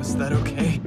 Is that okay?